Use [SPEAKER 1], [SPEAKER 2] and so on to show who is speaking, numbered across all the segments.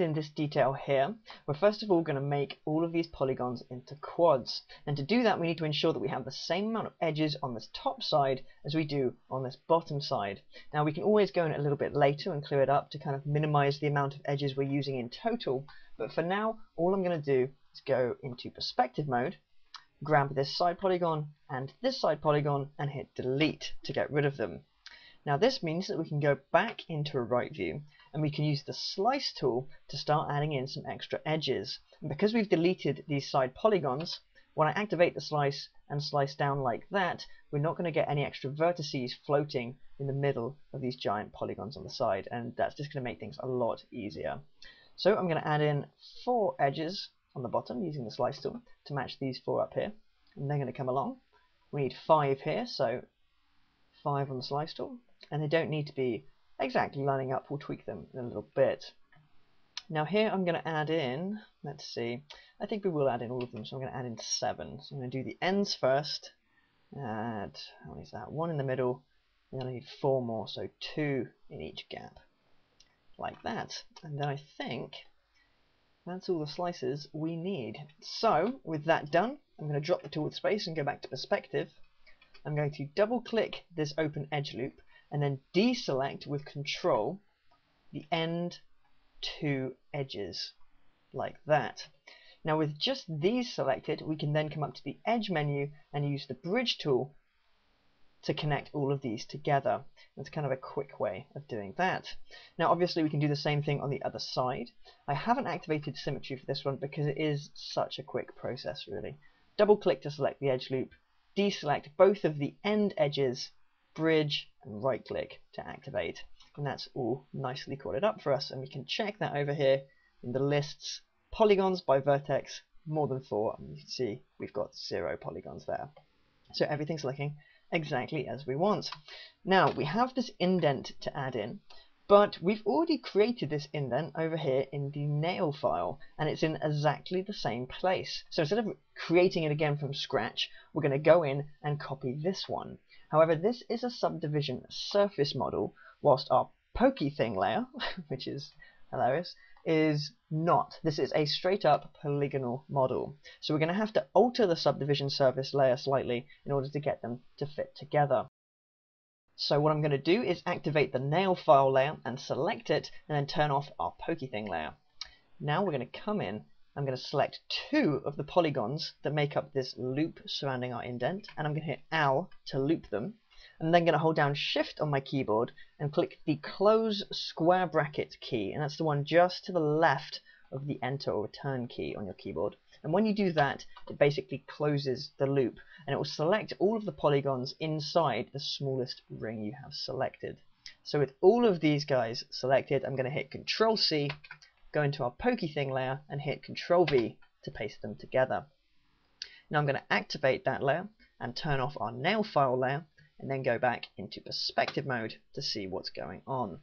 [SPEAKER 1] in this detail here, we're first of all going to make all of these polygons into quads. And to do that, we need to ensure that we have the same amount of edges on this top side as we do on this bottom side. Now we can always go in a little bit later and clear it up to kind of minimize the amount of edges we're using in total. But for now, all I'm going to do is go into perspective mode, grab this side polygon and this side polygon and hit delete to get rid of them. Now this means that we can go back into a right view and we can use the slice tool to start adding in some extra edges. And because we've deleted these side polygons, when I activate the slice and slice down like that, we're not going to get any extra vertices floating in the middle of these giant polygons on the side, and that's just going to make things a lot easier. So I'm going to add in four edges on the bottom using the slice tool to match these four up here, and they're going to come along. We need five here, so five on the slice tool, and they don't need to be exactly lining up. We'll tweak them a little bit. Now here I'm going to add in, let's see, I think we will add in all of them, so I'm going to add in seven. So I'm going to do the ends first, add, how many is that, one in the middle, and then I need four more, so two in each gap, like that. And then I think that's all the slices we need. So, with that done, I'm going to drop the tool with space and go back to perspective. I'm going to double click this open edge loop and then deselect with control the end two edges like that. Now with just these selected we can then come up to the edge menu and use the bridge tool to connect all of these together. That's kind of a quick way of doing that. Now obviously we can do the same thing on the other side. I haven't activated symmetry for this one because it is such a quick process really. Double click to select the edge loop, deselect both of the end edges bridge and right click to activate. And that's all nicely quadded up for us and we can check that over here in the lists. Polygons by vertex more than four and you can see we've got zero polygons there. So everything's looking exactly as we want. Now we have this indent to add in but we've already created this indent over here in the nail file and it's in exactly the same place. So instead of creating it again from scratch we're going to go in and copy this one However, this is a subdivision surface model, whilst our pokey thing layer, which is hilarious, is not. This is a straight up polygonal model. So we're going to have to alter the subdivision surface layer slightly in order to get them to fit together. So what I'm going to do is activate the nail file layer and select it and then turn off our pokey thing layer. Now we're going to come in I'm going to select two of the polygons that make up this loop surrounding our indent, and I'm going to hit L to loop them. I'm then going to hold down Shift on my keyboard and click the close square bracket key, and that's the one just to the left of the Enter or Return key on your keyboard. And when you do that, it basically closes the loop, and it will select all of the polygons inside the smallest ring you have selected. So with all of these guys selected, I'm going to hit Control C go into our pokey thing layer and hit Control V to paste them together. Now I'm going to activate that layer and turn off our nail file layer and then go back into perspective mode to see what's going on.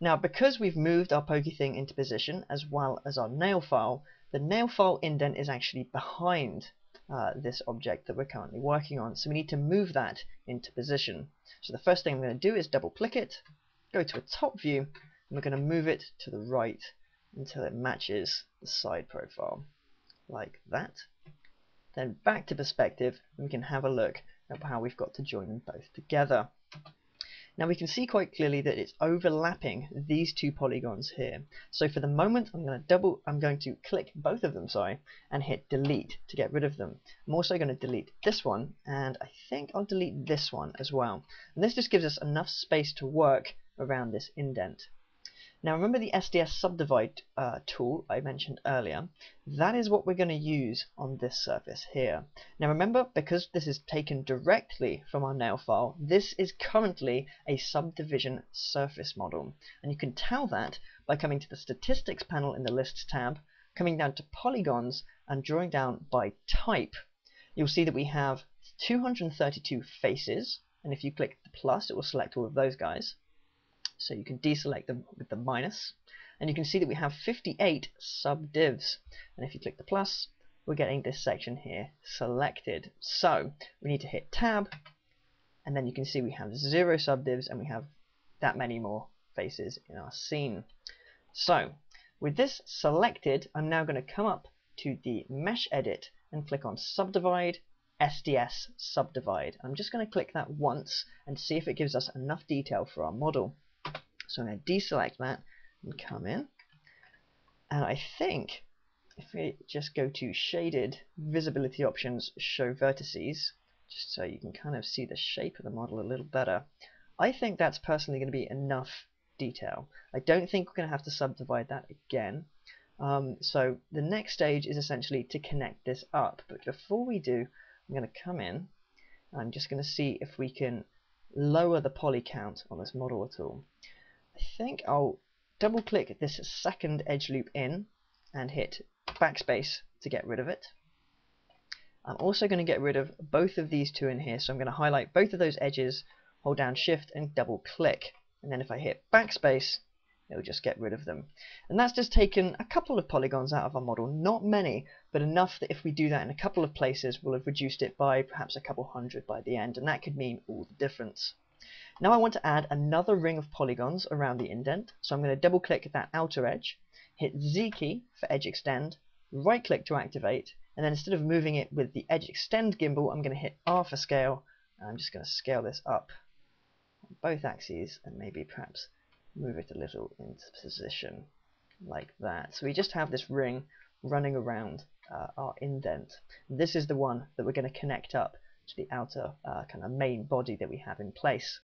[SPEAKER 1] Now because we've moved our pokey thing into position as well as our nail file, the nail file indent is actually behind uh, this object that we're currently working on. So we need to move that into position. So the first thing I'm going to do is double click it, go to a top view, and we're going to move it to the right until it matches the side profile like that. Then back to perspective and we can have a look at how we've got to join them both together. Now we can see quite clearly that it's overlapping these two polygons here. So for the moment I'm going to double I'm going to click both of them sorry and hit delete to get rid of them. I'm also going to delete this one and I think I'll delete this one as well. And this just gives us enough space to work around this indent. Now remember the SDS subdivide uh, tool I mentioned earlier? That is what we're going to use on this surface here. Now remember, because this is taken directly from our nail file, this is currently a subdivision surface model. And you can tell that by coming to the statistics panel in the lists tab, coming down to polygons and drawing down by type. You'll see that we have 232 faces, and if you click the plus it will select all of those guys. So you can deselect them with the minus. And you can see that we have 58 subdivs. And if you click the plus, we're getting this section here selected. So we need to hit tab, and then you can see we have zero subdivs and we have that many more faces in our scene. So With this selected, I'm now going to come up to the Mesh Edit and click on Subdivide, SDS Subdivide. I'm just going to click that once and see if it gives us enough detail for our model. So I'm going to deselect that and come in. And I think if we just go to Shaded, Visibility Options, Show Vertices, just so you can kind of see the shape of the model a little better, I think that's personally going to be enough detail. I don't think we're going to have to subdivide that again. Um, so the next stage is essentially to connect this up. But before we do, I'm going to come in. I'm just going to see if we can lower the poly count on this model at all. I think I'll double click this second edge loop in and hit backspace to get rid of it. I'm also going to get rid of both of these two in here, so I'm going to highlight both of those edges, hold down shift and double click. And then if I hit backspace, it'll just get rid of them. And that's just taken a couple of polygons out of our model, not many, but enough that if we do that in a couple of places, we'll have reduced it by perhaps a couple hundred by the end, and that could mean all the difference. Now I want to add another ring of polygons around the indent, so I'm going to double click that outer edge, hit Z key for edge extend, right click to activate, and then instead of moving it with the edge extend gimbal, I'm going to hit R for scale, and I'm just going to scale this up on both axes and maybe perhaps move it a little into position like that. So we just have this ring running around uh, our indent. This is the one that we're going to connect up to the outer uh, kind of main body that we have in place.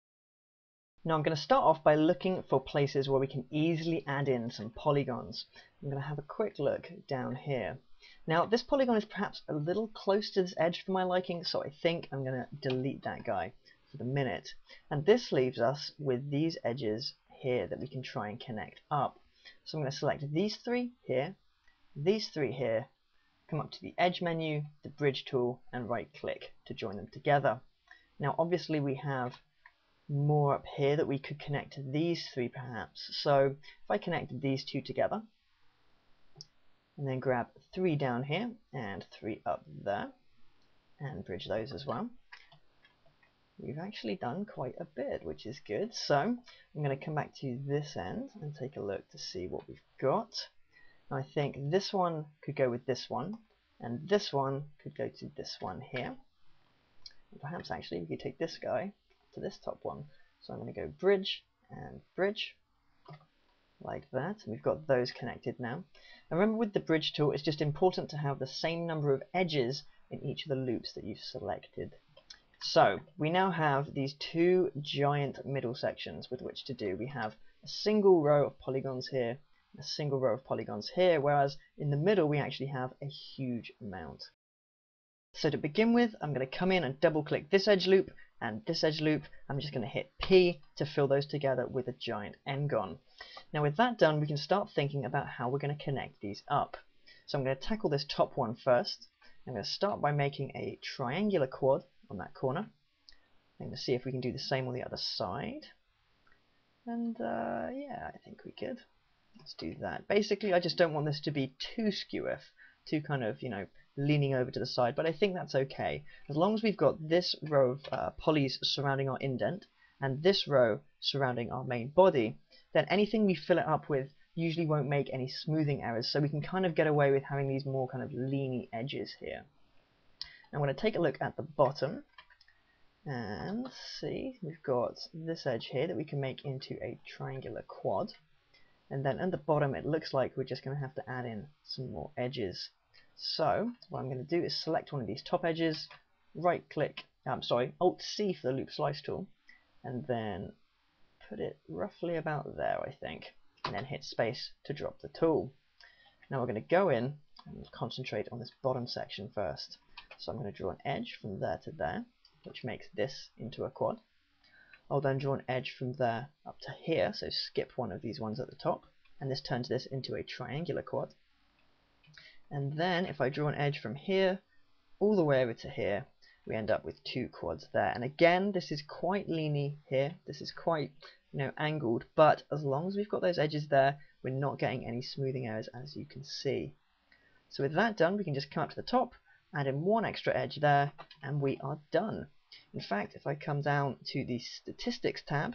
[SPEAKER 1] Now I'm going to start off by looking for places where we can easily add in some polygons. I'm going to have a quick look down here. Now this polygon is perhaps a little close to this edge for my liking, so I think I'm going to delete that guy for the minute. And this leaves us with these edges here that we can try and connect up. So I'm going to select these three here, these three here, come up to the edge menu, the bridge tool, and right click to join them together. Now obviously we have more up here that we could connect to these three perhaps. So if I connected these two together, and then grab three down here and three up there, and bridge those as well, we've actually done quite a bit, which is good. So I'm going to come back to this end and take a look to see what we've got. I think this one could go with this one, and this one could go to this one here. Perhaps actually we could take this guy to this top one. So I'm going to go bridge and bridge, like that. We've got those connected now. And remember with the bridge tool, it's just important to have the same number of edges in each of the loops that you've selected. So we now have these two giant middle sections with which to do. We have a single row of polygons here, a single row of polygons here, whereas in the middle we actually have a huge amount. So to begin with, I'm going to come in and double click this edge loop and this edge loop. I'm just going to hit P to fill those together with a giant n-gon. Now with that done, we can start thinking about how we're going to connect these up. So I'm going to tackle this top one first. I'm going to start by making a triangular quad on that corner. I'm going to see if we can do the same on the other side. And uh, yeah, I think we could. Let's do that. Basically, I just don't want this to be too skew-if, too kind of, you know, leaning over to the side, but I think that's okay. As long as we've got this row of uh, polys surrounding our indent, and this row surrounding our main body, then anything we fill it up with usually won't make any smoothing errors, so we can kind of get away with having these more kind of leany edges here. I'm going to take a look at the bottom and see we've got this edge here that we can make into a triangular quad and then at the bottom it looks like we're just going to have to add in some more edges so what I'm going to do is select one of these top edges right click I'm um, sorry alt C for the loop slice tool and then put it roughly about there I think and then hit space to drop the tool now we're going to go in and concentrate on this bottom section first so I'm going to draw an edge from there to there, which makes this into a quad. I'll then draw an edge from there up to here, so skip one of these ones at the top, and this turns this into a triangular quad. And then if I draw an edge from here all the way over to here, we end up with two quads there. And again, this is quite leany here. This is quite, you know, angled, but as long as we've got those edges there, we're not getting any smoothing errors, as you can see. So with that done, we can just come up to the top, add in one extra edge there, and we are done. In fact, if I come down to the Statistics tab,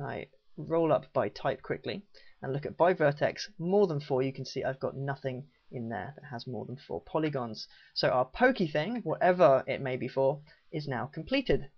[SPEAKER 1] I roll up by type quickly, and look at by vertex more than 4, you can see I've got nothing in there that has more than 4 polygons. So our pokey thing, whatever it may be for, is now completed.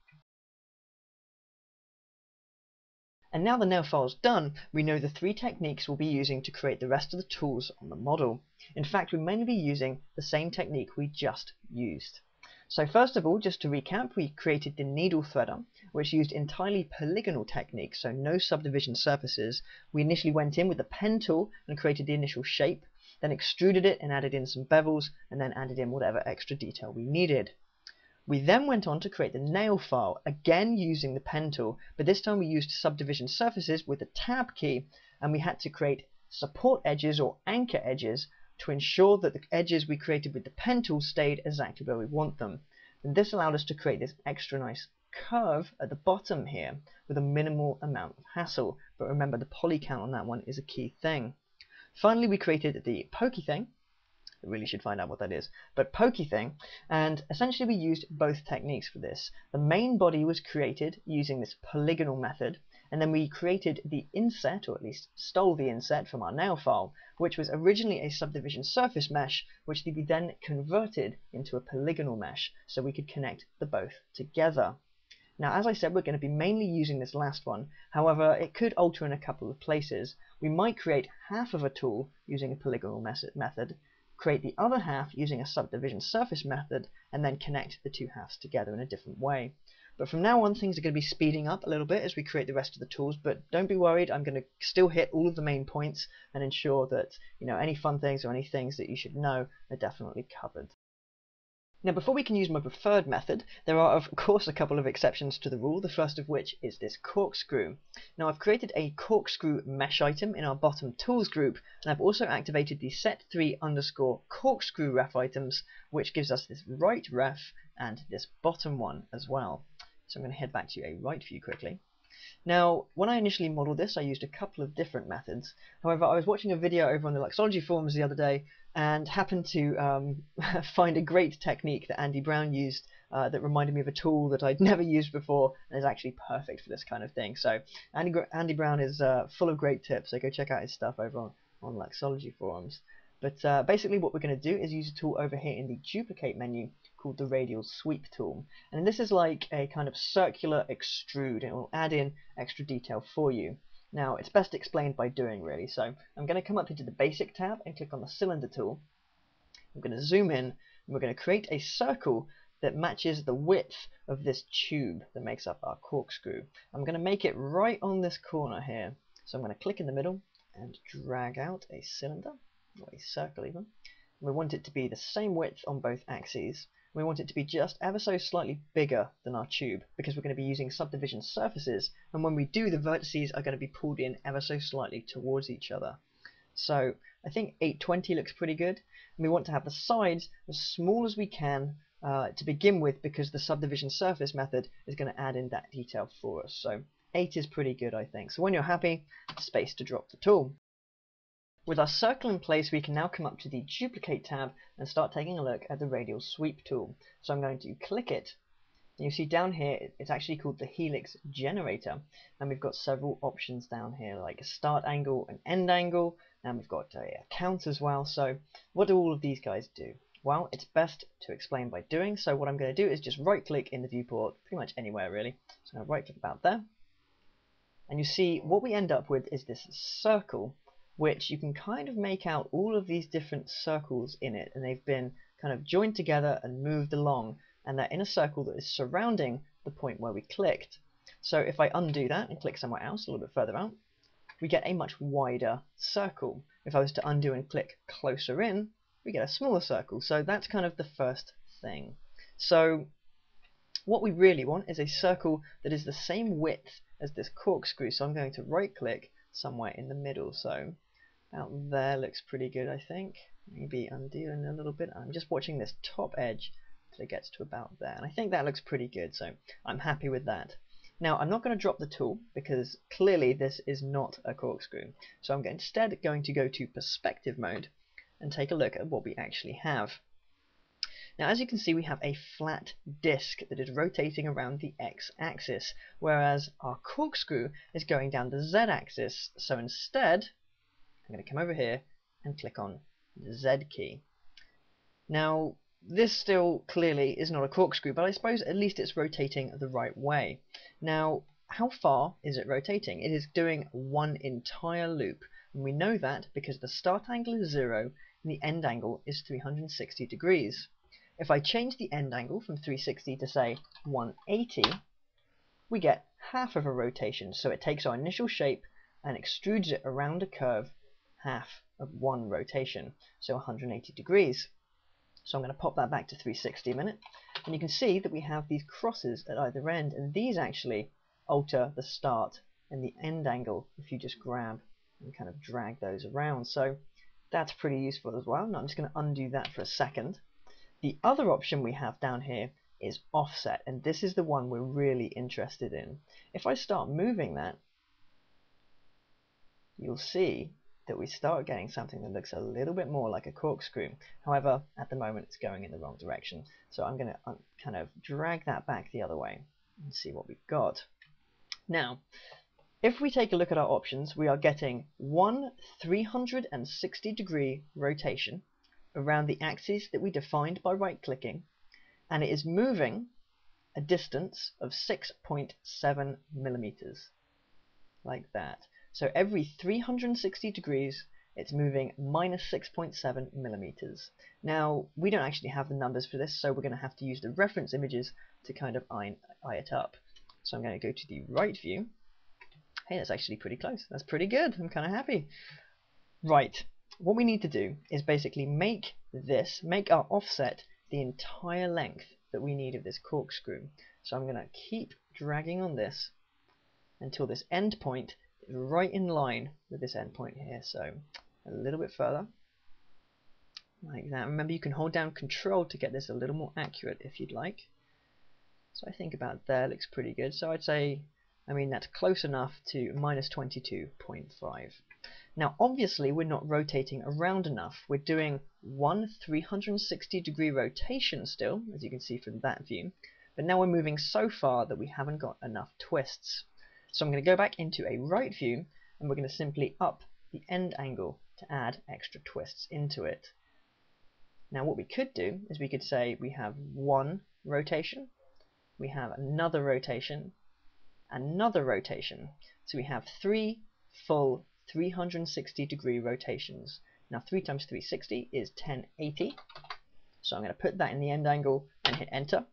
[SPEAKER 1] And now the nail file's done, we know the three techniques we'll be using to create the rest of the tools on the model. In fact, we may be using the same technique we just used. So first of all, just to recap, we created the needle threader, which used entirely polygonal techniques, so no subdivision surfaces. We initially went in with the pen tool and created the initial shape, then extruded it and added in some bevels, and then added in whatever extra detail we needed. We then went on to create the nail file, again using the pen tool, but this time we used subdivision surfaces with the tab key, and we had to create support edges or anchor edges to ensure that the edges we created with the pen tool stayed exactly where we want them. And this allowed us to create this extra nice curve at the bottom here with a minimal amount of hassle, but remember the poly count on that one is a key thing. Finally, we created the pokey thing, I really should find out what that is. But pokey thing, and essentially we used both techniques for this. The main body was created using this polygonal method, and then we created the inset, or at least stole the inset from our nail file, which was originally a subdivision surface mesh, which we then converted into a polygonal mesh, so we could connect the both together. Now, as I said, we're going to be mainly using this last one. However, it could alter in a couple of places. We might create half of a tool using a polygonal method, create the other half using a subdivision surface method, and then connect the two halves together in a different way. But from now on, things are going to be speeding up a little bit as we create the rest of the tools, but don't be worried, I'm going to still hit all of the main points and ensure that you know any fun things or any things that you should know are definitely covered. Now before we can use my preferred method, there are of course a couple of exceptions to the rule, the first of which is this corkscrew. Now I've created a corkscrew mesh item in our bottom tools group, and I've also activated the set3 underscore corkscrew ref items, which gives us this right ref and this bottom one as well. So I'm going to head back to a right view quickly. Now, when I initially modeled this, I used a couple of different methods. However, I was watching a video over on the Luxology forums the other day and happened to um, find a great technique that Andy Brown used uh, that reminded me of a tool that I'd never used before and is actually perfect for this kind of thing. So Andy, Andy Brown is uh, full of great tips, so go check out his stuff over on, on Luxology forums. But uh, basically what we're going to do is use a tool over here in the duplicate menu called the radial sweep tool. And this is like a kind of circular extrude. It will add in extra detail for you. Now, it's best explained by doing, really. So I'm going to come up into the Basic tab and click on the Cylinder tool. I'm going to zoom in, and we're going to create a circle that matches the width of this tube that makes up our corkscrew. I'm going to make it right on this corner here. So I'm going to click in the middle and drag out a cylinder, or a circle even. We want it to be the same width on both axes, we want it to be just ever so slightly bigger than our tube because we're going to be using subdivision surfaces and when we do the vertices are going to be pulled in ever so slightly towards each other. So I think 820 looks pretty good and we want to have the sides as small as we can uh, to begin with because the subdivision surface method is going to add in that detail for us. So 8 is pretty good I think. So when you're happy, space to drop the tool. With our circle in place, we can now come up to the Duplicate tab and start taking a look at the Radial Sweep tool. So I'm going to click it. And you see down here, it's actually called the Helix Generator. And we've got several options down here, like a start angle, an end angle, and we've got a count as well. So what do all of these guys do? Well, it's best to explain by doing. So what I'm going to do is just right click in the viewport, pretty much anywhere really. So I'm going to right click about there. And you see what we end up with is this circle which you can kind of make out all of these different circles in it and they've been kind of joined together and moved along and they're in a circle that is surrounding the point where we clicked. So if I undo that and click somewhere else a little bit further out, we get a much wider circle. If I was to undo and click closer in, we get a smaller circle. So that's kind of the first thing. So what we really want is a circle that is the same width as this corkscrew. So I'm going to right click somewhere in the middle. So out there looks pretty good, I think. Maybe undo in a little bit. I'm just watching this top edge till it gets to about there. And I think that looks pretty good, so I'm happy with that. Now, I'm not going to drop the tool because clearly this is not a corkscrew. So I'm instead going to go to perspective mode and take a look at what we actually have. Now as you can see we have a flat disk that is rotating around the x-axis, whereas our corkscrew is going down the z-axis, so instead I'm going to come over here and click on the Z key. Now, this still clearly is not a corkscrew, but I suppose at least it's rotating the right way. Now, how far is it rotating? It is doing one entire loop, and we know that because the start angle is 0 and the end angle is 360 degrees. If I change the end angle from 360 to say 180, we get half of a rotation. So it takes our initial shape and extrudes it around a curve half of one rotation, so 180 degrees. So I'm going to pop that back to 360 a minute, and you can see that we have these crosses at either end, and these actually alter the start and the end angle if you just grab and kind of drag those around. So that's pretty useful as well. Now I'm just going to undo that for a second. The other option we have down here is offset, and this is the one we're really interested in. If I start moving that, you'll see that we start getting something that looks a little bit more like a corkscrew. However, at the moment it's going in the wrong direction. So I'm going to uh, kind of drag that back the other way and see what we've got. Now, if we take a look at our options, we are getting one 360 degree rotation around the axis that we defined by right clicking and it is moving a distance of 6.7 millimeters like that. So every 360 degrees it's moving minus 6.7 millimeters. Now we don't actually have the numbers for this so we're going to have to use the reference images to kind of eye, eye it up. So I'm going to go to the right view. Hey, that's actually pretty close. That's pretty good. I'm kind of happy. Right, what we need to do is basically make this, make our offset the entire length that we need of this corkscrew. So I'm going to keep dragging on this until this end point right in line with this endpoint here. So a little bit further, like that. Remember you can hold down control to get this a little more accurate if you'd like. So I think about there looks pretty good. So I'd say, I mean, that's close enough to minus 22.5. Now, obviously, we're not rotating around enough. We're doing one 360 degree rotation still, as you can see from that view. But now we're moving so far that we haven't got enough twists. So I'm going to go back into a right view, and we're going to simply up the end angle to add extra twists into it. Now what we could do is we could say we have one rotation, we have another rotation, another rotation. So we have three full 360 degree rotations. Now 3 times 360 is 1080. So I'm going to put that in the end angle and hit enter.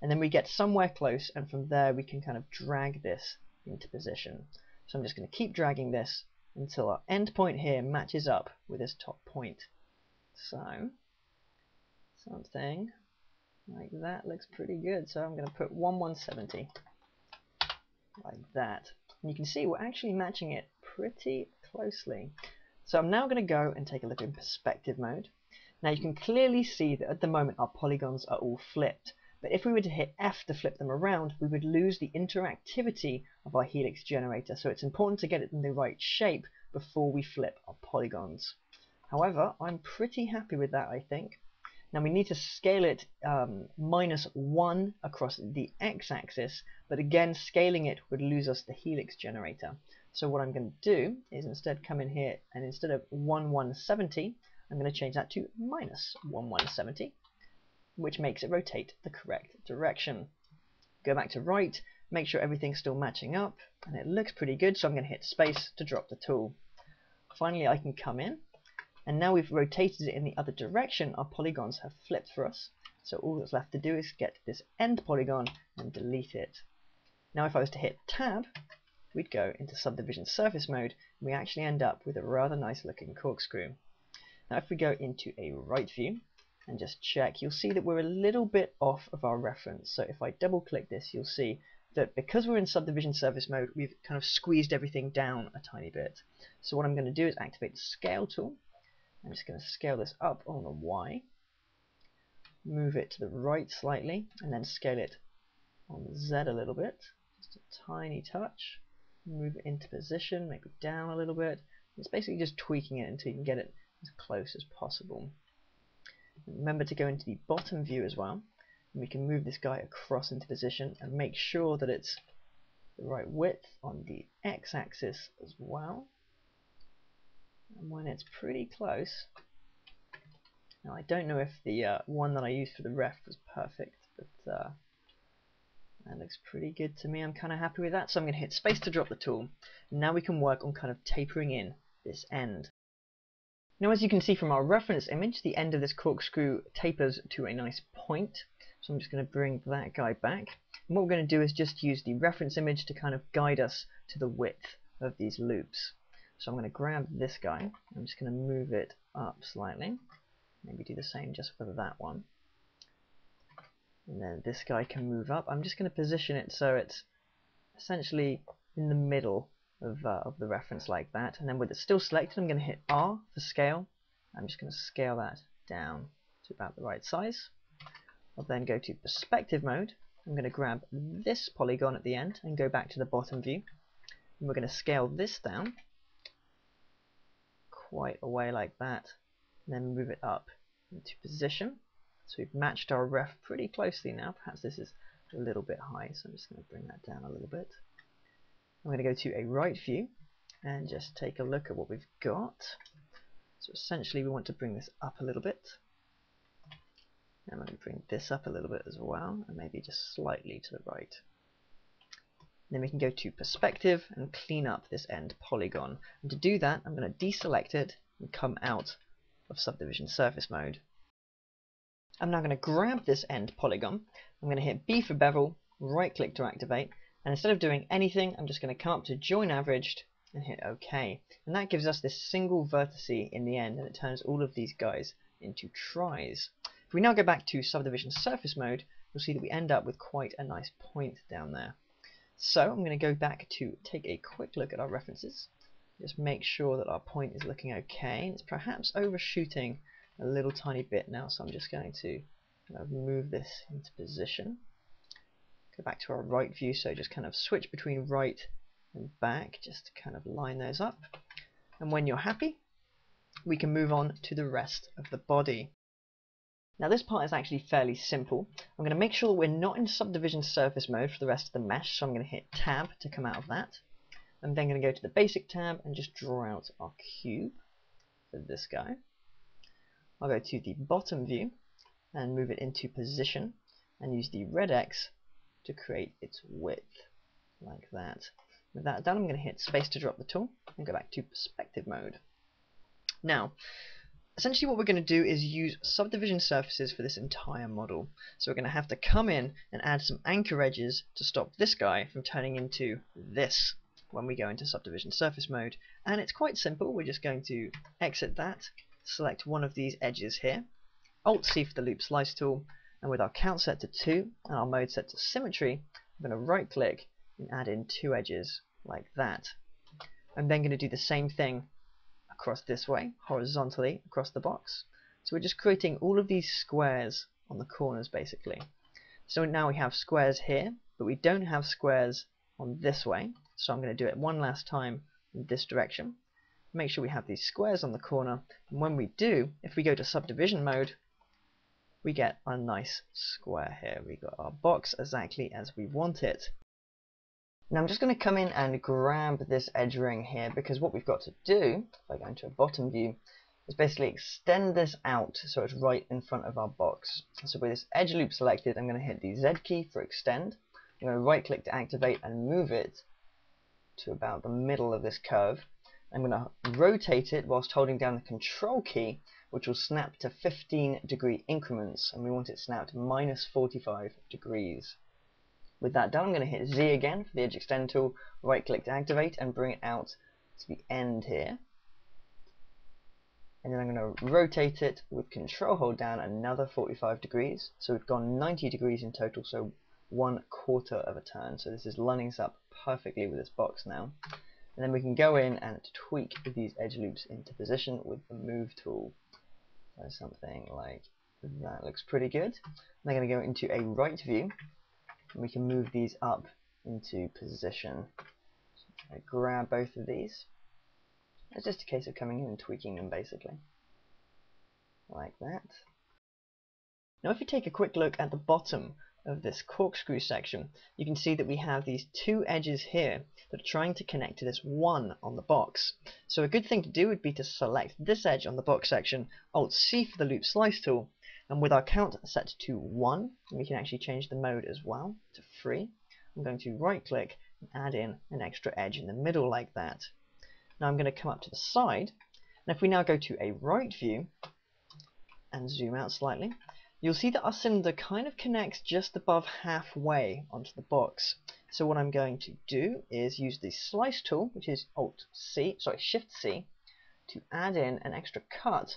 [SPEAKER 1] And then we get somewhere close and from there we can kind of drag this into position. So I'm just going to keep dragging this until our end point here matches up with this top point. So something like that looks pretty good. So I'm going to put 1170 like that. And you can see we're actually matching it pretty closely. So I'm now going to go and take a look in perspective mode. Now you can clearly see that at the moment our polygons are all flipped. But if we were to hit F to flip them around, we would lose the interactivity of our helix generator. So it's important to get it in the right shape before we flip our polygons. However, I'm pretty happy with that, I think. Now we need to scale it um, minus 1 across the x-axis, but again scaling it would lose us the helix generator. So what I'm going to do is instead come in here and instead of 1170, I'm going to change that to minus 1170, which makes it rotate the correct direction. Go back to right, make sure everything's still matching up, and it looks pretty good, so I'm going to hit space to drop the tool. Finally, I can come in and now we've rotated it in the other direction, our polygons have flipped for us. So all that's left to do is get this end polygon and delete it. Now if I was to hit tab, we'd go into subdivision surface mode, and we actually end up with a rather nice looking corkscrew. Now if we go into a right view, and just check, you'll see that we're a little bit off of our reference. So if I double click this, you'll see that because we're in subdivision surface mode, we've kind of squeezed everything down a tiny bit. So what I'm going to do is activate the scale tool, I'm just going to scale this up on the Y, move it to the right slightly, and then scale it on the Z a little bit, just a tiny touch, move it into position, maybe down a little bit. It's basically just tweaking it until you can get it as close as possible. Remember to go into the bottom view as well, and we can move this guy across into position and make sure that it's the right width on the x-axis as well And when it's pretty close, now I don't know if the uh, one that I used for the ref was perfect, but uh, that looks pretty good to me. I'm kind of happy with that. So I'm going to hit space to drop the tool. Now we can work on kind of tapering in this end. Now as you can see from our reference image, the end of this corkscrew tapers to a nice point. So I'm just going to bring that guy back. And what we're going to do is just use the reference image to kind of guide us to the width of these loops. So I'm going to grab this guy. I'm just going to move it up slightly. Maybe do the same just for that one. And then this guy can move up. I'm just going to position it so it's essentially in the middle of, uh, of the reference like that. And then with it still selected, I'm going to hit R for scale. I'm just going to scale that down to about the right size. I'll then go to perspective mode. I'm going to grab this polygon at the end and go back to the bottom view. And we're going to scale this down quite a way like that. And then move it up into position. So we've matched our ref pretty closely now. Perhaps this is a little bit high, so I'm just going to bring that down a little bit. I'm going to go to a right view and just take a look at what we've got. So essentially we want to bring this up a little bit. I'm going to bring this up a little bit as well, and maybe just slightly to the right. Then we can go to perspective and clean up this end polygon. And to do that, I'm going to deselect it and come out of subdivision surface mode. I'm now going to grab this end polygon. I'm going to hit B for bevel, right click to activate, and instead of doing anything, I'm just going to come up to join averaged and hit OK. And that gives us this single vertex in the end, and it turns all of these guys into tris. If we now go back to subdivision surface mode, you'll see that we end up with quite a nice point down there. So I'm going to go back to take a quick look at our references. Just make sure that our point is looking okay. It's perhaps overshooting a little tiny bit now, so I'm just going to kind of move this into position. Go back to our right view, so just kind of switch between right and back, just to kind of line those up. And when you're happy, we can move on to the rest of the body. Now this part is actually fairly simple. I'm going to make sure that we're not in subdivision surface mode for the rest of the mesh, so I'm going to hit tab to come out of that. I'm then going to go to the basic tab and just draw out our cube for this guy. I'll go to the bottom view and move it into position and use the red X to create its width like that. With that done, I'm going to hit space to drop the tool and go back to perspective mode. Now, essentially what we're going to do is use subdivision surfaces for this entire model. So we're going to have to come in and add some anchor edges to stop this guy from turning into this when we go into subdivision surface mode. And it's quite simple. We're just going to exit that, select one of these edges here, Alt-C for the loop slice tool, and with our count set to 2 and our mode set to symmetry, I'm going to right click and add in two edges like that. I'm then going to do the same thing across this way, horizontally across the box. So we're just creating all of these squares on the corners basically. So now we have squares here, but we don't have squares on this way. So I'm going to do it one last time in this direction. Make sure we have these squares on the corner, and when we do, if we go to subdivision mode, we get a nice square here. We got our box exactly as we want it. Now I'm just going to come in and grab this edge ring here because what we've got to do, by going to a bottom view, is basically extend this out so it's right in front of our box. So with this edge loop selected, I'm going to hit the Z key for extend. I'm going to right click to activate and move it to about the middle of this curve. I'm going to rotate it whilst holding down the control key, which will snap to 15 degree increments, and we want it snapped minus 45 degrees. With that done, I'm going to hit Z again for the edge extend tool, right click to activate and bring it out to the end here. And then I'm going to rotate it with control hold down another 45 degrees. So we've gone 90 degrees in total, so one quarter of a turn. So this is lining us up perfectly with this box now. And then we can go in and tweak these edge loops into position with the move tool. So something like that looks pretty good. I'm going to go into a right view and we can move these up into position. So grab both of these. It's just a case of coming in and tweaking them basically. Like that. Now if you take a quick look at the bottom of this corkscrew section, you can see that we have these two edges here that are trying to connect to this one on the box. So a good thing to do would be to select this edge on the box section, Alt-C for the loop slice tool, and with our count set to 1, we can actually change the mode as well to free. I'm going to right click and add in an extra edge in the middle like that. Now I'm going to come up to the side, and if we now go to a right view and zoom out slightly, you'll see that our cylinder kind of connects just above halfway onto the box. So what I'm going to do is use the slice tool, which is Alt C, sorry, Shift C, to add in an extra cut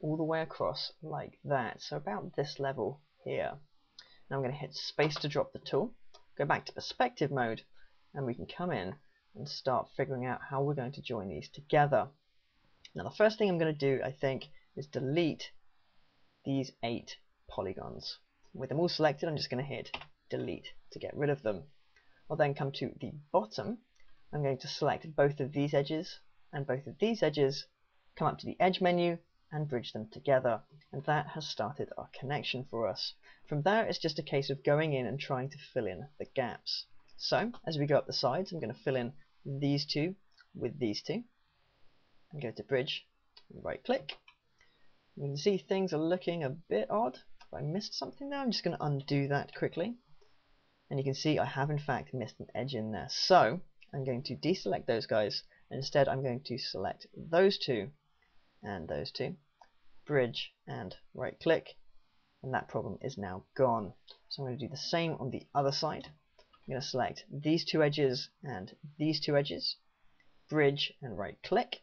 [SPEAKER 1] all the way across like that. So about this level here. Now I'm going to hit space to drop the tool, go back to perspective mode, and we can come in and start figuring out how we're going to join these together. Now the first thing I'm going to do, I think, is delete these eight polygons. With them all selected, I'm just going to hit delete to get rid of them. I'll then come to the bottom. I'm going to select both of these edges and both of these edges, come up to the edge menu and bridge them together. And that has started our connection for us. From there, it's just a case of going in and trying to fill in the gaps. So, as we go up the sides, I'm going to fill in these two with these two. And go to bridge, right click. You can see things are looking a bit odd. If I missed something there, I'm just going to undo that quickly. And you can see I have in fact missed an edge in there. So I'm going to deselect those guys. And instead I'm going to select those two and those two. Bridge and right click. And that problem is now gone. So I'm going to do the same on the other side. I'm going to select these two edges and these two edges. Bridge and right click.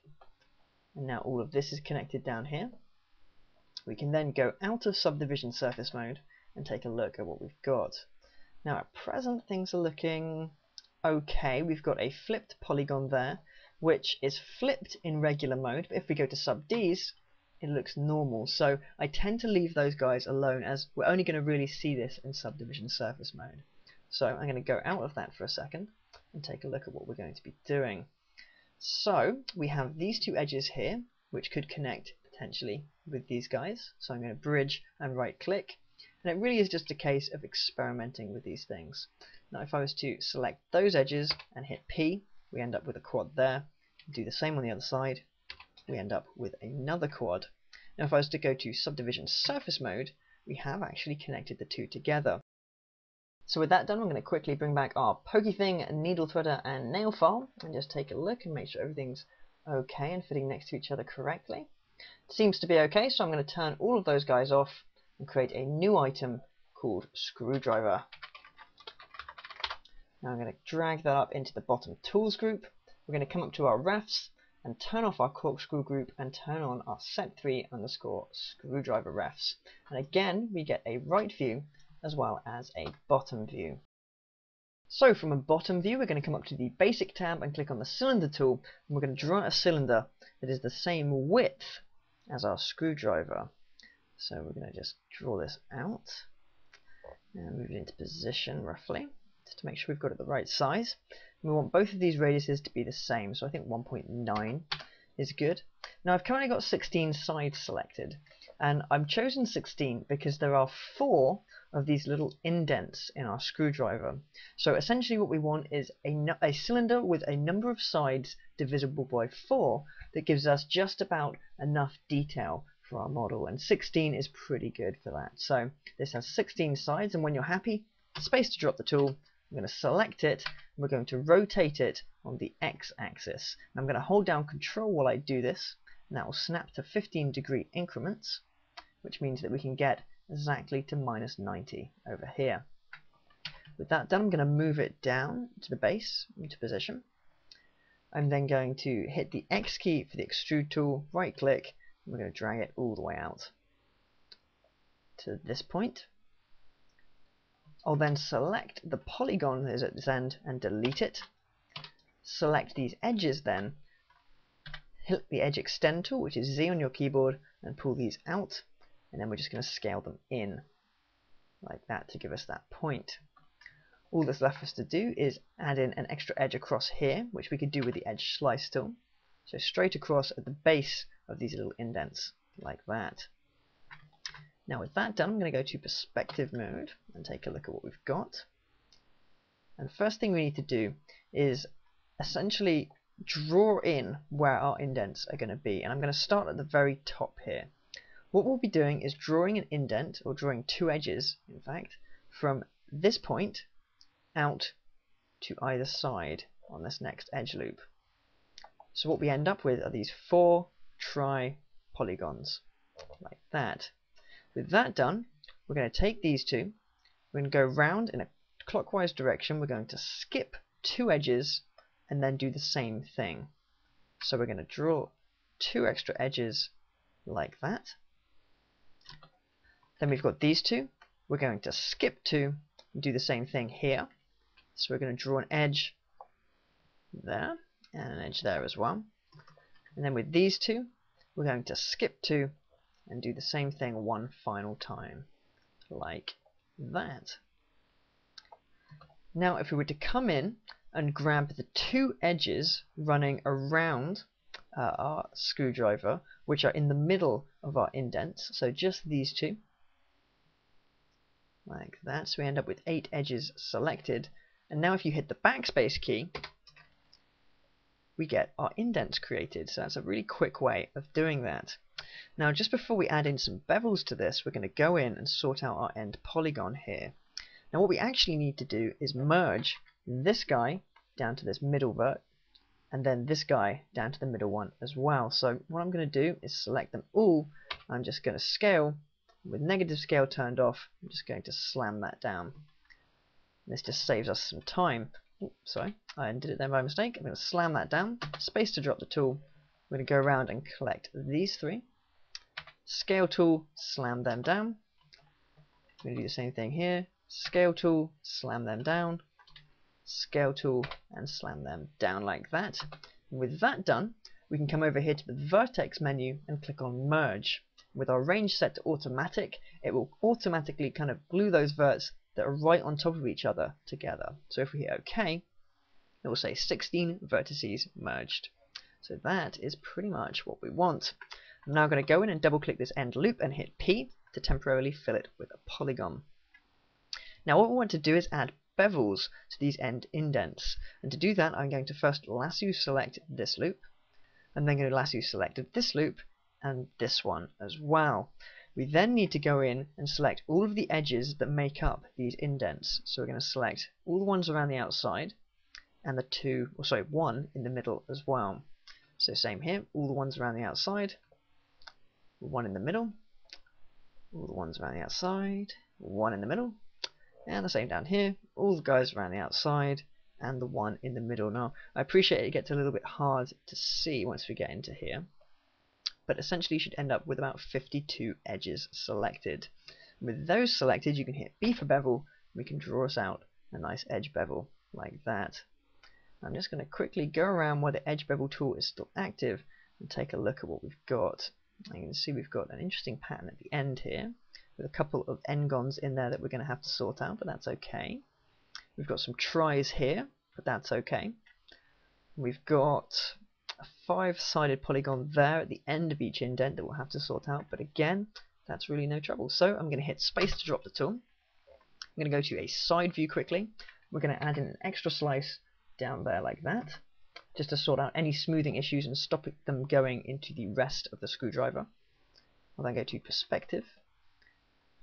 [SPEAKER 1] And now all of this is connected down here. We can then go out of subdivision surface mode and take a look at what we've got. Now at present things are looking okay. We've got a flipped polygon there, which is flipped in regular mode, but if we go to sub Ds, it looks normal. So I tend to leave those guys alone as we're only going to really see this in subdivision surface mode. So I'm going to go out of that for a second and take a look at what we're going to be doing. So we have these two edges here, which could connect potentially with these guys. So I'm going to bridge and right click. And it really is just a case of experimenting with these things. Now if I was to select those edges and hit P, we end up with a quad there. Do the same on the other side, we end up with another quad. Now if I was to go to subdivision surface mode, we have actually connected the two together. So with that done, I'm going to quickly bring back our pokey thing, needle threader, and nail file, and just take a look and make sure everything's okay and fitting next to each other correctly. Seems to be okay, so I'm going to turn all of those guys off and create a new item called screwdriver. Now I'm going to drag that up into the bottom tools group. We're going to come up to our refs and turn off our corkscrew group and turn on our set3 underscore screwdriver refs. And again, we get a right view as well as a bottom view. So from a bottom view, we're going to come up to the basic tab and click on the cylinder tool, and we're going to draw a cylinder that is the same width as our screwdriver. So we're going to just draw this out and move it into position roughly just to make sure we've got it the right size. we want both of these radiuses to be the same, so I think 1.9 is good. Now I've currently got 16 sides selected, and I'm chosen 16 because there are four of these little indents in our screwdriver. So essentially what we want is a, a cylinder with a number of sides divisible by 4 that gives us just about enough detail for our model and 16 is pretty good for that. So this has 16 sides and when you're happy, space to drop the tool, I'm going to select it and we're going to rotate it on the x-axis. I'm going to hold down control while I do this and that will snap to 15 degree increments which means that we can get exactly to minus 90 over here. With that done, I'm going to move it down to the base, into position. I'm then going to hit the X key for the extrude tool, right click, and we're going to drag it all the way out to this point. I'll then select the polygon that is at this end and delete it. Select these edges then, hit the edge extend tool, which is Z on your keyboard, and pull these out and then we're just going to scale them in like that to give us that point. All that's left for us to do is add in an extra edge across here, which we could do with the edge slice tool. So straight across at the base of these little indents, like that. Now with that done, I'm going to go to perspective mode and take a look at what we've got. And first thing we need to do is essentially draw in where our indents are going to be. And I'm going to start at the very top here. What we'll be doing is drawing an indent, or drawing two edges, in fact, from this point out to either side on this next edge loop. So what we end up with are these four tri polygons, like that. With that done, we're going to take these two, we're going to go round in a clockwise direction, we're going to skip two edges, and then do the same thing. So we're going to draw two extra edges like that. Then we've got these two, we're going to skip two, and do the same thing here. So we're going to draw an edge there, and an edge there as well. And then with these two, we're going to skip two, and do the same thing one final time, like that. Now if we were to come in and grab the two edges running around uh, our screwdriver, which are in the middle of our indents, so just these two, like that, so we end up with eight edges selected, and now if you hit the backspace key, we get our indents created, so that's a really quick way of doing that. Now just before we add in some bevels to this, we're going to go in and sort out our end polygon here. Now what we actually need to do is merge this guy down to this middle vert, and then this guy down to the middle one as well. So what I'm going to do is select them all. I'm just going to scale with negative scale turned off. I'm just going to slam that down. This just saves us some time. Oops, sorry, I did it there by mistake. I'm going to slam that down. Space to drop the tool. We're going to go around and collect these three. Scale tool, slam them down. We're going to do the same thing here. Scale tool, slam them down. Scale tool, and slam them down like that. And with that done, we can come over here to the vertex menu and click on merge. With our range set to automatic, it will automatically kind of glue those verts that are right on top of each other together. So if we hit OK, it will say 16 vertices merged. So that is pretty much what we want. I'm now going to go in and double click this end loop and hit P to temporarily fill it with a polygon. Now what we want to do is add bevels to these end indents. And to do that I'm going to first lasso select this loop and then going to lasso select this loop and this one as well. We then need to go in and select all of the edges that make up these indents. So we're going to select all the ones around the outside and the two, or sorry, one in the middle as well. So same here, all the ones around the outside, one in the middle, all the ones around the outside, one in the middle, and the same down here, all the guys around the outside, and the one in the middle. Now, I appreciate it gets a little bit hard to see once we get into here, but essentially you should end up with about 52 edges selected. With those selected, you can hit B for bevel, we can draw us out a nice edge bevel like that. I'm just going to quickly go around where the edge bevel tool is still active and take a look at what we've got. And you can see we've got an interesting pattern at the end here with a couple of n-gons in there that we're going to have to sort out, but that's okay. We've got some tris here, but that's okay. We've got a five-sided polygon there at the end of each indent that we'll have to sort out, but again, that's really no trouble. So I'm going to hit space to drop the tool. I'm going to go to a side view quickly. We're going to add in an extra slice down there like that, just to sort out any smoothing issues and stop them going into the rest of the screwdriver. I'll then go to perspective.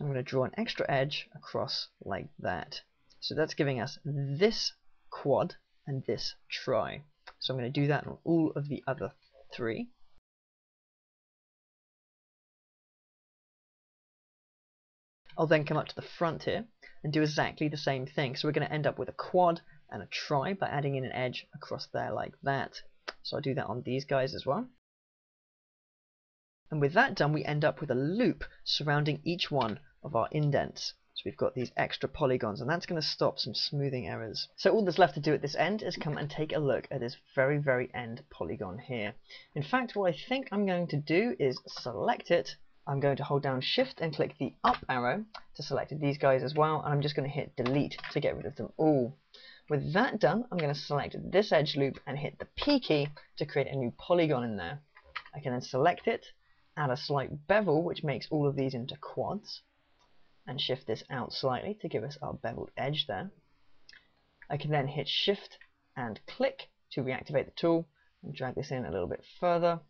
[SPEAKER 1] I'm going to draw an extra edge across like that. So that's giving us this quad and this tri. So I'm going to do that on all of the other three. I'll then come up to the front here and do exactly the same thing. So we're going to end up with a quad and a tri by adding in an edge across there like that. So I'll do that on these guys as well. And with that done, we end up with a loop surrounding each one of our indents. So we've got these extra polygons, and that's going to stop some smoothing errors. So all that's left to do at this end is come and take a look at this very, very end polygon here. In fact, what I think I'm going to do is select it. I'm going to hold down Shift and click the up arrow to select these guys as well, and I'm just going to hit Delete to get rid of them all. With that done, I'm going to select this edge loop and hit the P key to create a new polygon in there. I can then select it add a slight bevel which makes all of these into quads and shift this out slightly to give us our beveled edge there. I can then hit shift and click to reactivate the tool and drag this in a little bit further.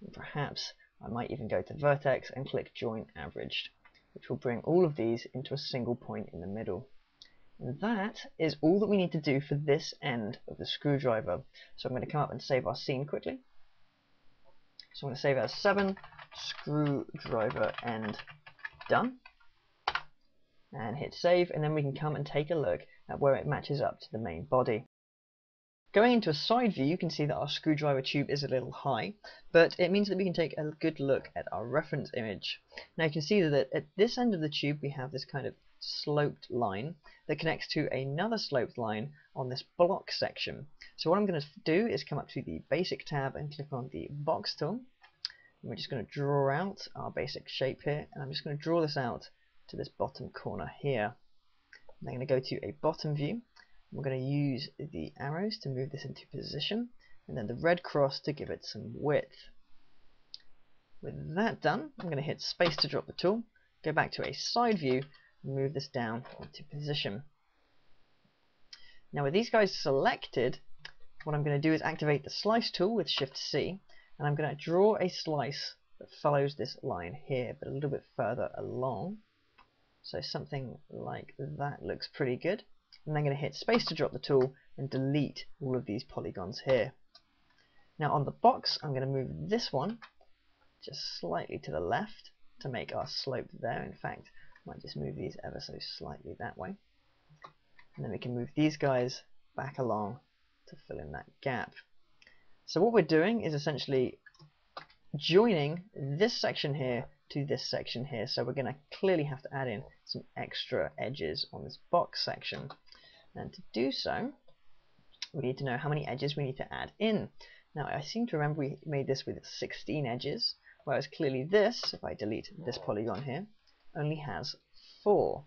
[SPEAKER 1] And perhaps I might even go to vertex and click join averaged, which will bring all of these into a single point in the middle. And that is all that we need to do for this end of the screwdriver. So I'm going to come up and save our scene quickly. So I'm going to save as 7 screwdriver end done and hit save and then we can come and take a look at where it matches up to the main body. Going into a side view you can see that our screwdriver tube is a little high but it means that we can take a good look at our reference image. Now you can see that at this end of the tube we have this kind of sloped line that connects to another sloped line on this block section. So what I'm going to do is come up to the basic tab and click on the box tool. And we're just going to draw out our basic shape here and I'm just going to draw this out to this bottom corner here. I'm going to go to a bottom view. We're going to use the arrows to move this into position and then the red cross to give it some width. With that done, I'm going to hit space to drop the tool, go back to a side view move this down into position. Now with these guys selected, what I'm going to do is activate the slice tool with shift C and I'm going to draw a slice that follows this line here but a little bit further along so something like that looks pretty good. And then I'm going to hit space to drop the tool and delete all of these polygons here. Now on the box, I'm going to move this one just slightly to the left to make our slope there. In fact, I might just move these ever so slightly that way. And then we can move these guys back along to fill in that gap. So what we're doing is essentially joining this section here to this section here. So we're going to clearly have to add in some extra edges on this box section. And to do so, we need to know how many edges we need to add in. Now I seem to remember we made this with 16 edges, whereas clearly this, if I delete this polygon here, only has 4.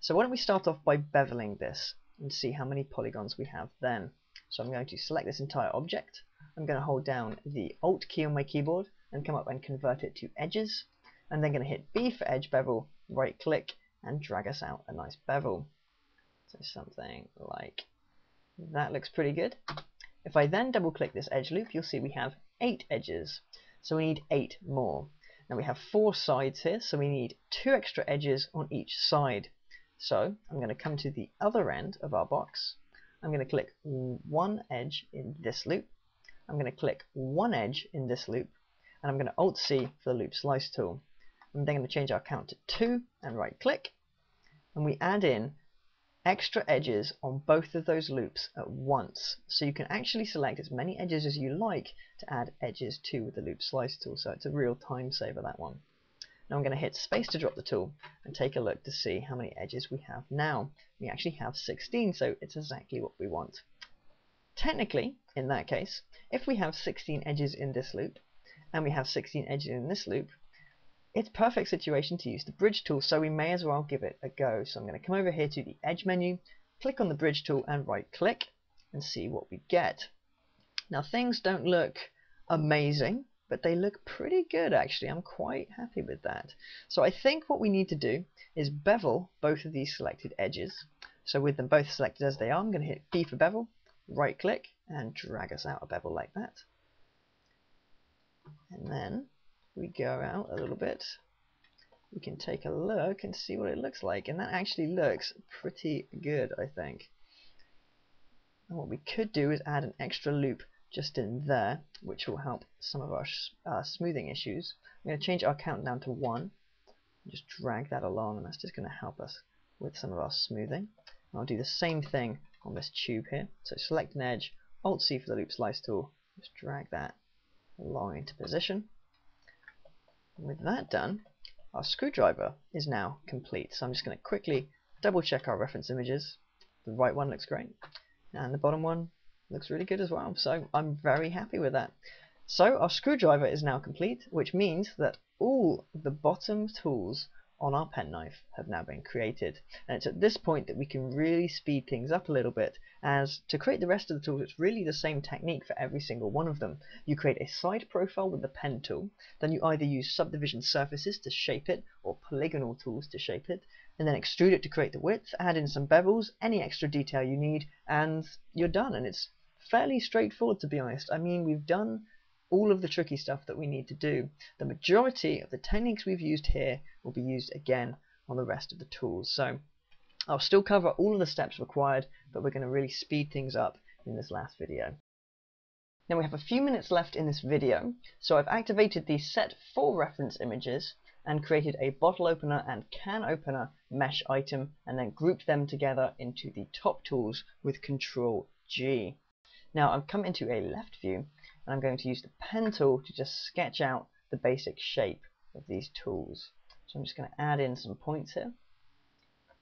[SPEAKER 1] So why don't we start off by beveling this and see how many polygons we have then. So I'm going to select this entire object, I'm going to hold down the Alt key on my keyboard and come up and convert it to edges, and then going to hit B for edge bevel, right click, and drag us out a nice bevel. So something like that looks pretty good. If I then double click this edge loop, you'll see we have eight edges. So we need eight more. Now we have four sides here, so we need two extra edges on each side. So I'm going to come to the other end of our box. I'm going to click one edge in this loop. I'm going to click one edge in this loop. And I'm going to Alt C for the loop slice tool. I'm then going to change our count to 2 and right click and we add in extra edges on both of those loops at once so you can actually select as many edges as you like to add edges to with the loop slice tool so it's a real time saver that one. Now I'm going to hit space to drop the tool and take a look to see how many edges we have now. We actually have 16 so it's exactly what we want. Technically, in that case, if we have 16 edges in this loop and we have 16 edges in this loop, it's perfect situation to use the bridge tool so we may as well give it a go. So I'm going to come over here to the edge menu click on the bridge tool and right click and see what we get. Now things don't look amazing but they look pretty good actually. I'm quite happy with that. So I think what we need to do is bevel both of these selected edges. So with them both selected as they are I'm going to hit B for bevel right click and drag us out a bevel like that. And then we go out a little bit, we can take a look and see what it looks like. And that actually looks pretty good, I think. And what we could do is add an extra loop just in there, which will help some of our uh, smoothing issues. I'm going to change our count down to 1. Just drag that along, and that's just going to help us with some of our smoothing. And I'll do the same thing on this tube here. So select an edge, Alt-C for the loop slice tool, just drag that along into position. With that done, our screwdriver is now complete. So I'm just going to quickly double check our reference images. The right one looks great, and the bottom one looks really good as well. So I'm very happy with that. So our screwdriver is now complete, which means that all the bottom tools on our penknife have now been created. And it's at this point that we can really speed things up a little bit, as to create the rest of the tools, it's really the same technique for every single one of them. You create a side profile with the pen tool, then you either use subdivision surfaces to shape it, or polygonal tools to shape it, and then extrude it to create the width, add in some bevels, any extra detail you need, and you're done. And it's fairly straightforward to be honest. I mean, we've done all of the tricky stuff that we need to do. The majority of the techniques we've used here will be used again on the rest of the tools. So I'll still cover all of the steps required, but we're going to really speed things up in this last video. Now we have a few minutes left in this video, so I've activated the set for reference images and created a bottle opener and can opener mesh item and then grouped them together into the top tools with Control G. Now I've come into a left view and I'm going to use the pen tool to just sketch out the basic shape of these tools. So I'm just going to add in some points here.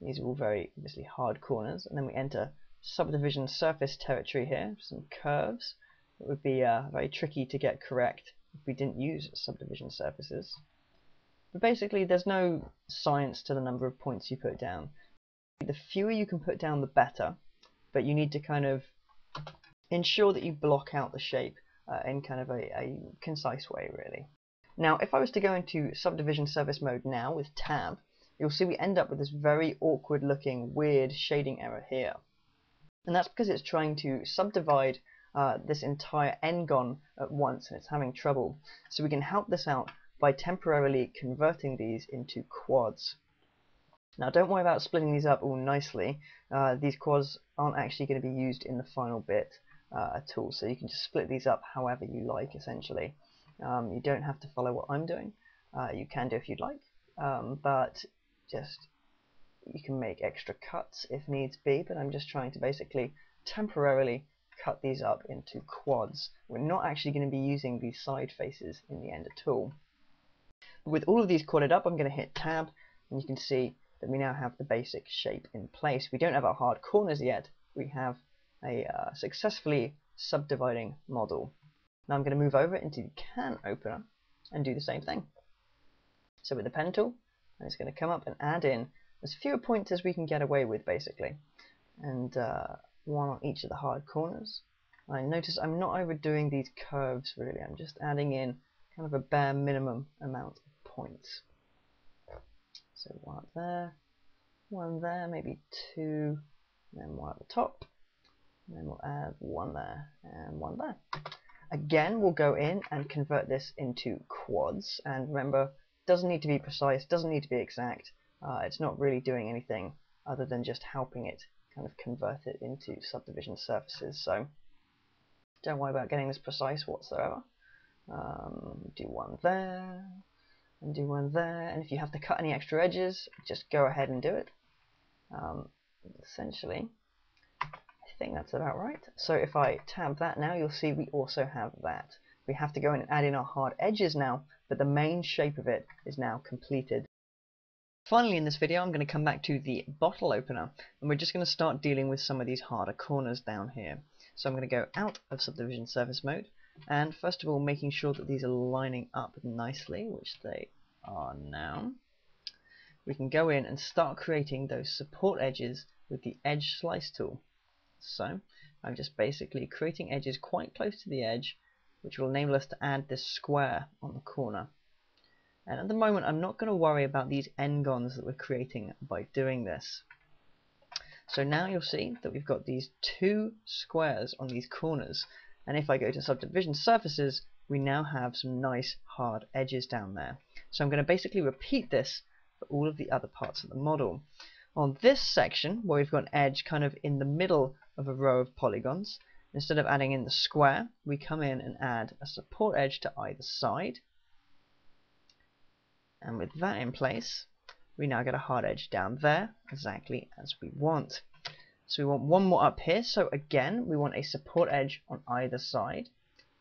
[SPEAKER 1] These are all very obviously hard corners and then we enter subdivision surface territory here, some curves. It would be uh, very tricky to get correct if we didn't use subdivision surfaces. But basically there's no science to the number of points you put down. The fewer you can put down the better, but you need to kind of ensure that you block out the shape uh, in kind of a, a concise way really. Now if I was to go into subdivision surface mode now with tab, you'll see we end up with this very awkward looking weird shading error here. And that's because it's trying to subdivide uh, this entire n-gon at once and it's having trouble. So we can help this out by temporarily converting these into quads. Now don't worry about splitting these up all nicely, uh, these quads aren't actually going to be used in the final bit uh, at all. So you can just split these up however you like, essentially. Um, you don't have to follow what I'm doing. Uh, you can do if you'd like, um, but just you can make extra cuts if needs be. But I'm just trying to basically temporarily cut these up into quads. We're not actually going to be using these side faces in the end at all. With all of these quadded up, I'm going to hit Tab, and you can see that we now have the basic shape in place. We don't have our hard corners yet. We have a uh, successfully subdividing model. Now I'm going to move over into the can opener and do the same thing. So with the pen tool, I'm just going to come up and add in as few points as we can get away with basically. And uh, one on each of the hard corners. I notice I'm not overdoing these curves really, I'm just adding in kind of a bare minimum amount of points. So one up there, one there, maybe two, then one at the top, and then we'll add one there and one there. Again, we'll go in and convert this into quads. And remember, doesn't need to be precise, doesn't need to be exact. Uh, it's not really doing anything other than just helping it kind of convert it into subdivision surfaces. So don't worry about getting this precise whatsoever. Um, do one there, and do one there. And if you have to cut any extra edges, just go ahead and do it. Um, essentially, I think that's about right. So if I tab that now, you'll see we also have that. We have to go in and add in our hard edges now, but the main shape of it is now completed. Finally in this video I'm going to come back to the bottle opener and we're just going to start dealing with some of these harder corners down here. So I'm going to go out of subdivision surface mode and first of all making sure that these are lining up nicely, which they are now. We can go in and start creating those support edges with the edge slice tool. So I'm just basically creating edges quite close to the edge which will enable us to add this square on the corner. And at the moment I'm not going to worry about these n-gons that we're creating by doing this. So now you'll see that we've got these two squares on these corners and if I go to subdivision surfaces we now have some nice hard edges down there. So I'm going to basically repeat this for all of the other parts of the model. On this section, where we've got an edge kind of in the middle of a row of polygons, instead of adding in the square, we come in and add a support edge to either side. And with that in place, we now get a hard edge down there, exactly as we want. So we want one more up here, so again, we want a support edge on either side.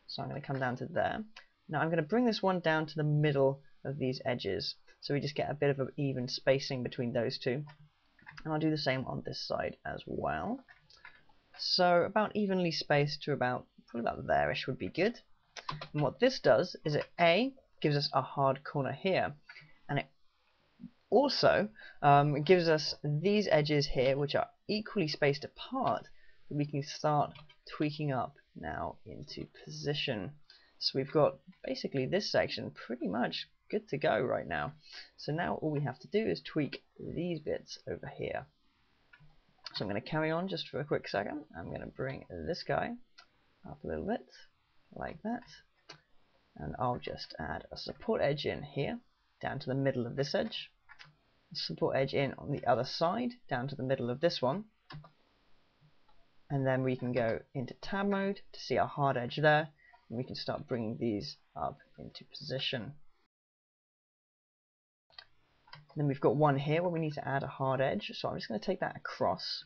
[SPEAKER 1] So I'm going to come down to there. Now I'm going to bring this one down to the middle of these edges, so we just get a bit of an even spacing between those two. And I'll do the same on this side as well. So about evenly spaced to about, probably about there-ish would be good. And what this does is it A, gives us a hard corner here, and it Also, um, gives us these edges here, which are equally spaced apart, that we can start tweaking up now into position. So we've got basically this section pretty much good to go right now. So now all we have to do is tweak these bits over here. So I'm going to carry on just for a quick second. I'm going to bring this guy up a little bit, like that. And I'll just add a support edge in here, down to the middle of this edge. Support edge in on the other side, down to the middle of this one. And then we can go into tab mode to see our hard edge there. And we can start bringing these up into position. Then we've got one here where we need to add a hard edge. So I'm just going to take that across.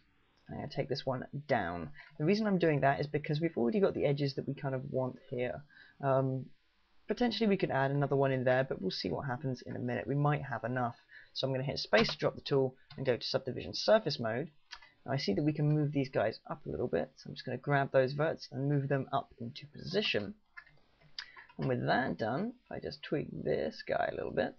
[SPEAKER 1] I'm going to take this one down. The reason I'm doing that is because we've already got the edges that we kind of want here. Um, potentially we could add another one in there, but we'll see what happens in a minute. We might have enough. So I'm going to hit space to drop the tool and go to subdivision surface mode. Now I see that we can move these guys up a little bit. So I'm just going to grab those verts and move them up into position. And with that done, if I just tweak this guy a little bit,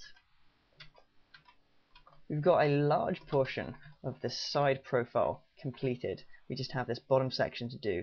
[SPEAKER 1] We've got a large portion of the side profile completed. We just have this bottom section to do.